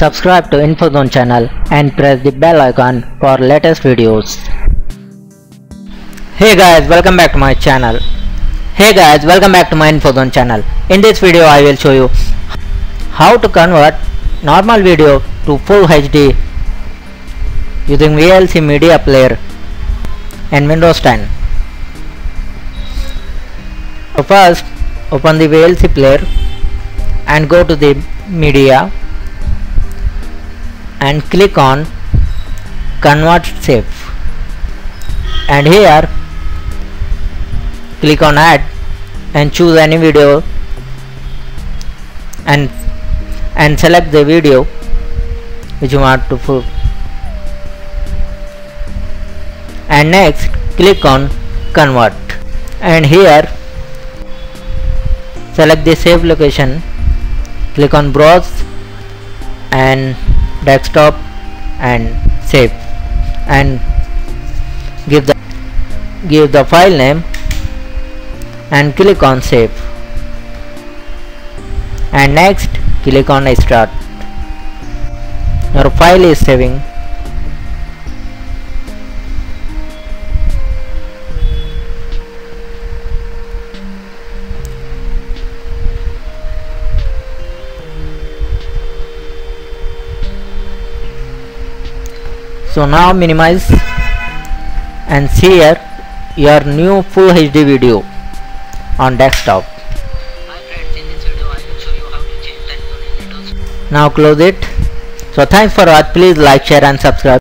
Subscribe to InfoZone channel and press the bell icon for latest videos. Hey guys, welcome back to my channel. Hey guys, welcome back to my InfoZone channel. In this video I will show you how to convert normal video to full HD using VLC media player and Windows 10. So first open the VLC player and go to the media and click on convert save. And here click on add and choose any video and and select the video which you want to full and next click on convert. And here select the save location click on browse and desktop and save. And give the give the file name and click on save. And next click on start. Your file is saving so now minimize and see here your new full HD video on desktop. Now close it. So thanks for watching please like share and subscribe